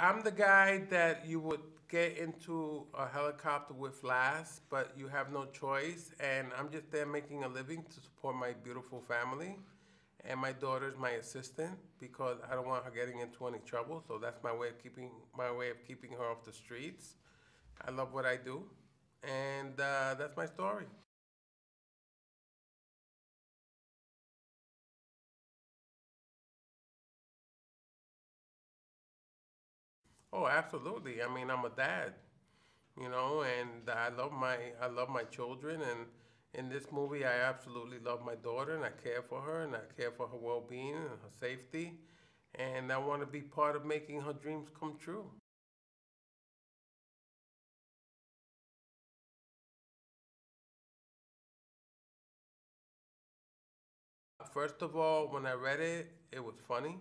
I'm the guy that you would get into a helicopter with last, but you have no choice. And I'm just there making a living to support my beautiful family. And my daughter's my assistant because I don't want her getting into any trouble. So that's my way of keeping my way of keeping her off the streets. I love what I do, and uh, that's my story. Oh, absolutely. I mean, I'm a dad, you know, and I love my I love my children, and in this movie, I absolutely love my daughter, and I care for her, and I care for her well-being and her safety, and I want to be part of making her dreams come true. First of all, when I read it, it was funny.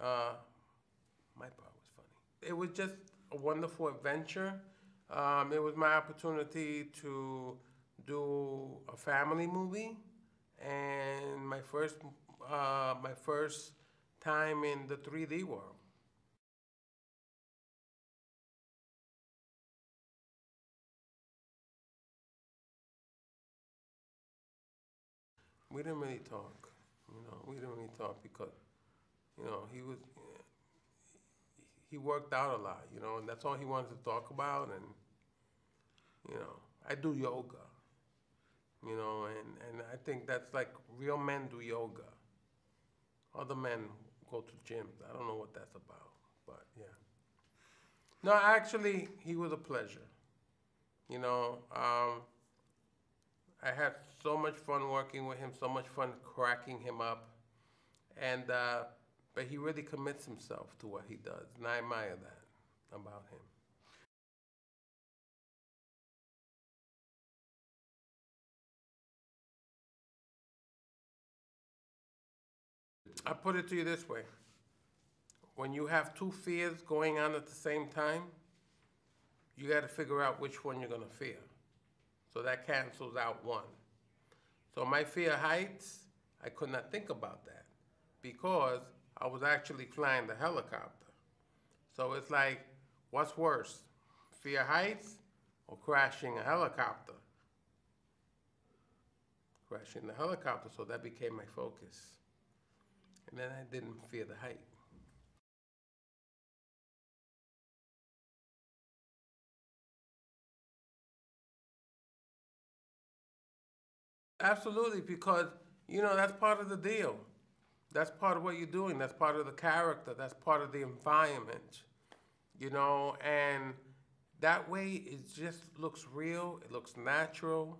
Uh, my part. It was just a wonderful adventure. Um, it was my opportunity to do a family movie, and my first uh, my first time in the 3D world. We didn't really talk, you know. We didn't really talk because, you know, he was he worked out a lot, you know, and that's all he wanted to talk about. And you know, I do yoga, you know, and and I think that's like real men do yoga. Other men go to gyms. I don't know what that's about, but yeah. No, actually, he was a pleasure. You know, um, I had so much fun working with him, so much fun cracking him up, and uh, but he really commits himself to what he does, and I admire that about him. I put it to you this way. When you have two fears going on at the same time, you got to figure out which one you're going to fear. So that cancels out one. So my fear heights, I could not think about that because I was actually flying the helicopter. So it's like, what's worse, fear heights or crashing a helicopter? Crashing the helicopter, so that became my focus. And then I didn't fear the height. Absolutely, because you know that's part of the deal. That's part of what you're doing. That's part of the character. That's part of the environment. You know, and that way it just looks real. It looks natural.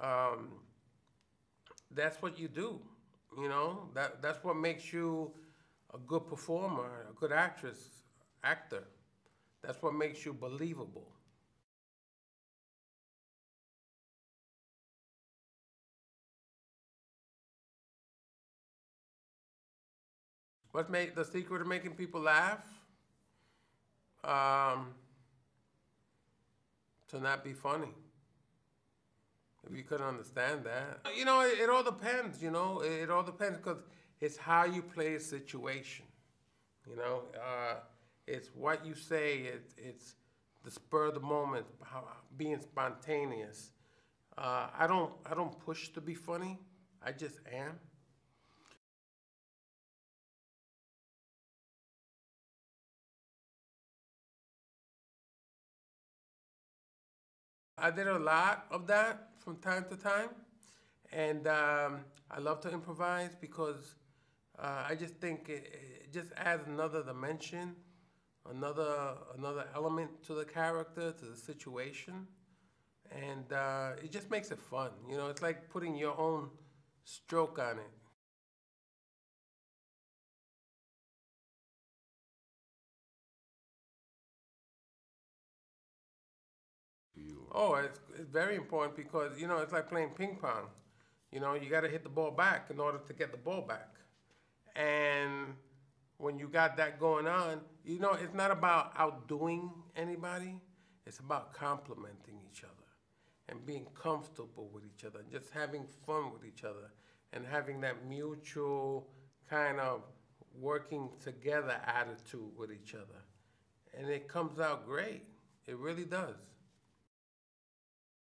Um, that's what you do. You know, that that's what makes you a good performer, a good actress, actor. That's what makes you believable. What's make the secret of making people laugh? Um, to not be funny. If you could understand that. You know, it, it all depends, you know, it, it all depends because it's how you play a situation. You know, uh, it's what you say, it, it's the spur of the moment, being spontaneous. Uh, I don't, I don't push to be funny. I just am. I did a lot of that from time to time, and um, I love to improvise because uh, I just think it, it, just adds another dimension, another another element to the character, to the situation, and uh, it just makes it fun. You know, it's like putting your own stroke on it. Oh, it's, it's very important because, you know, it's like playing ping pong. You know, you got to hit the ball back in order to get the ball back. And when you got that going on, you know, it's not about outdoing anybody. It's about complementing each other and being comfortable with each other, and just having fun with each other and having that mutual kind of working together attitude with each other. And it comes out great. It really does.